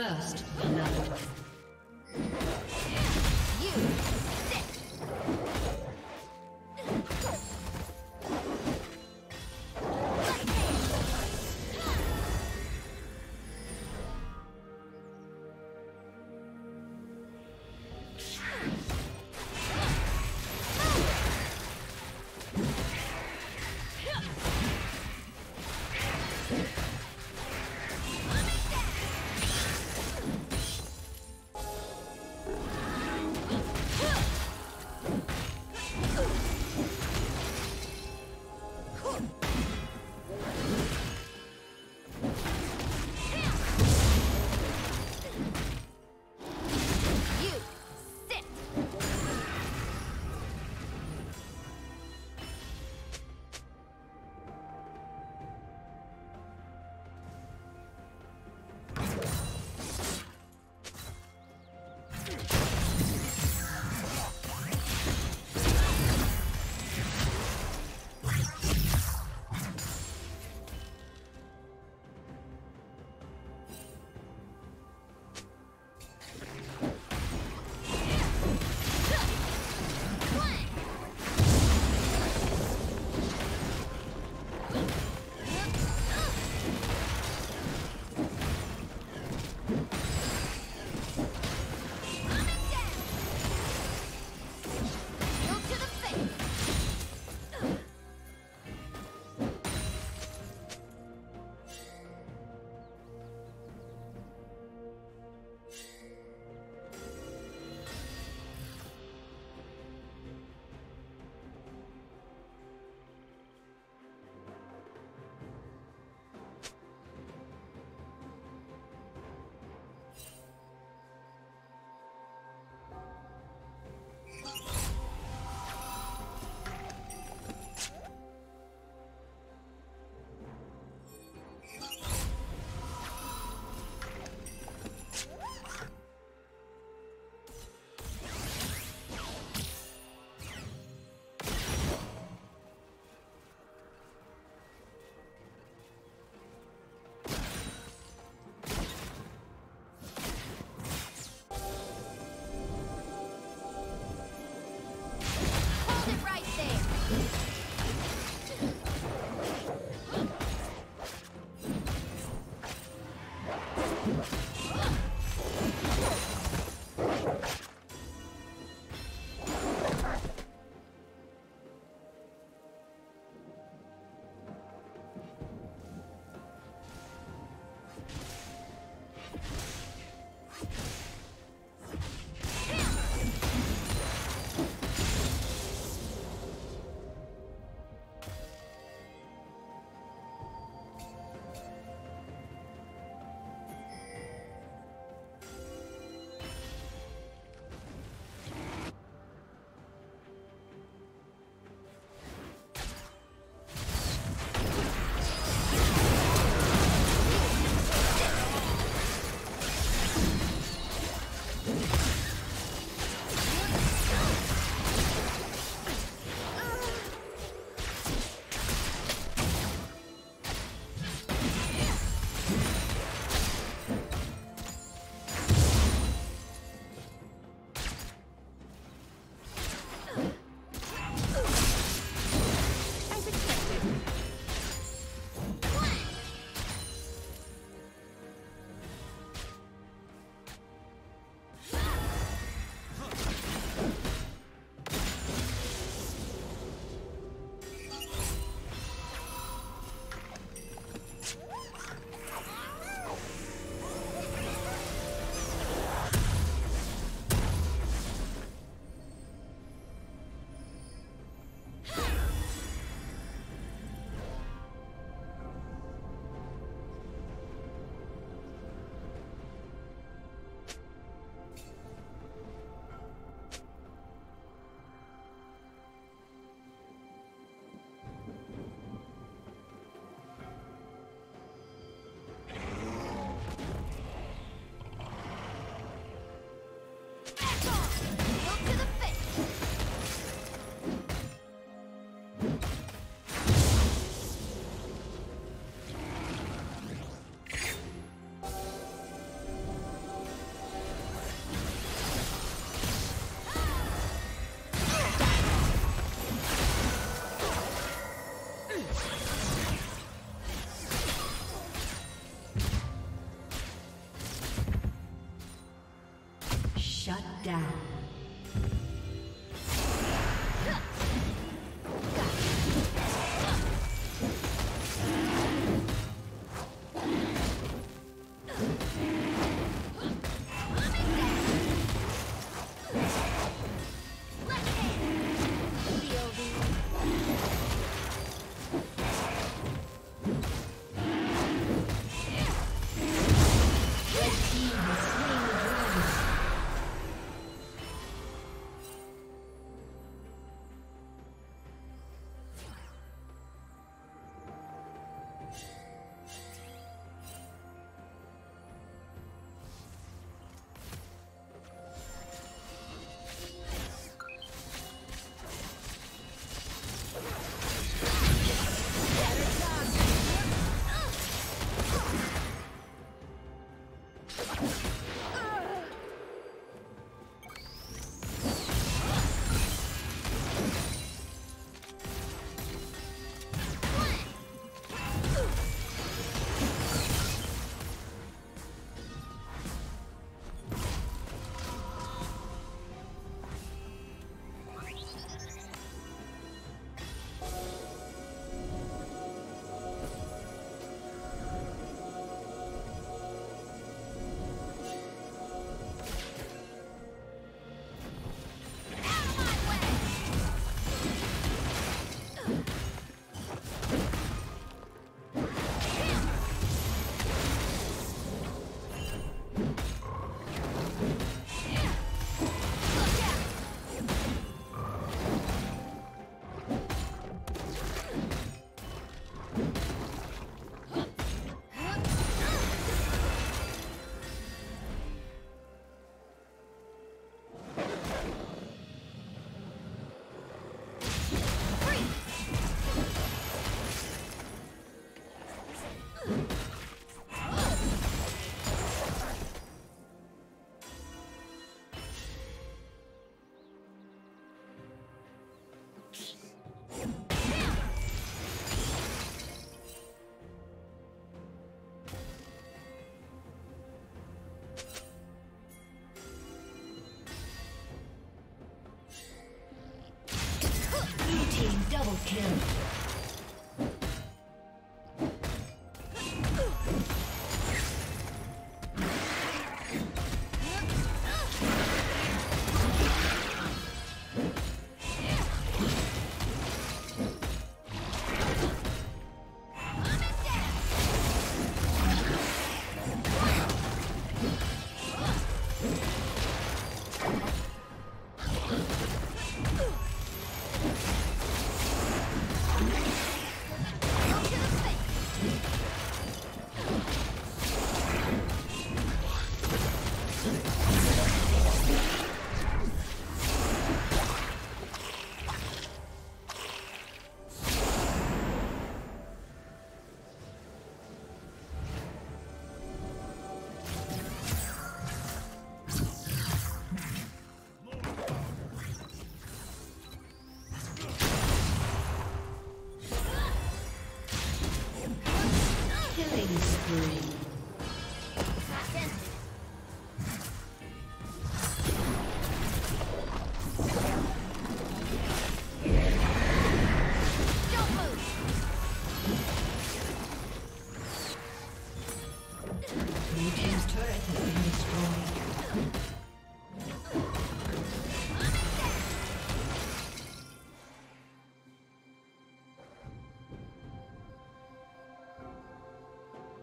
First, love. Yeah.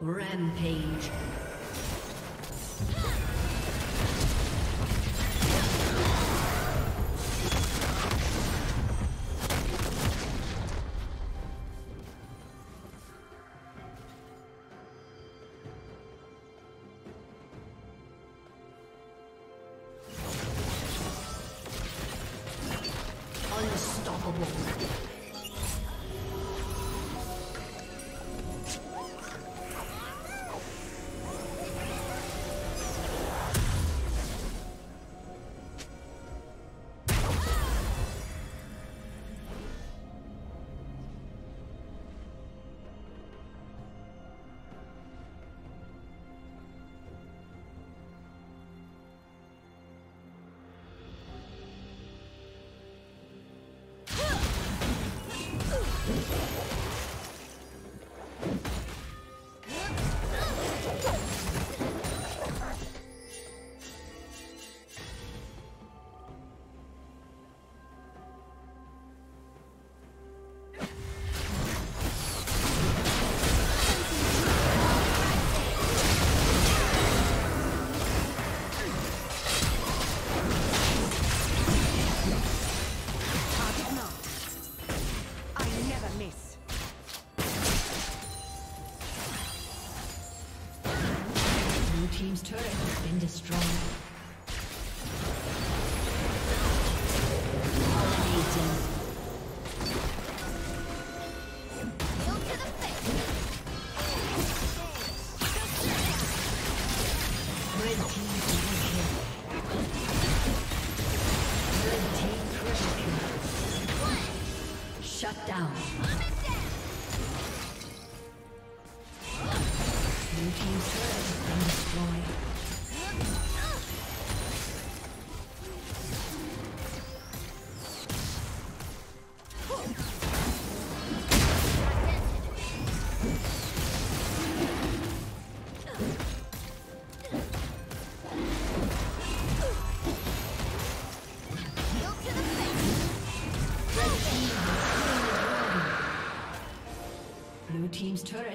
Rampage.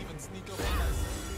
even sneak up on us.